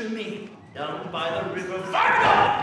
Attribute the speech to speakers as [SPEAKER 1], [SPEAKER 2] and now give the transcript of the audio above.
[SPEAKER 1] Picture me down by the river Varga,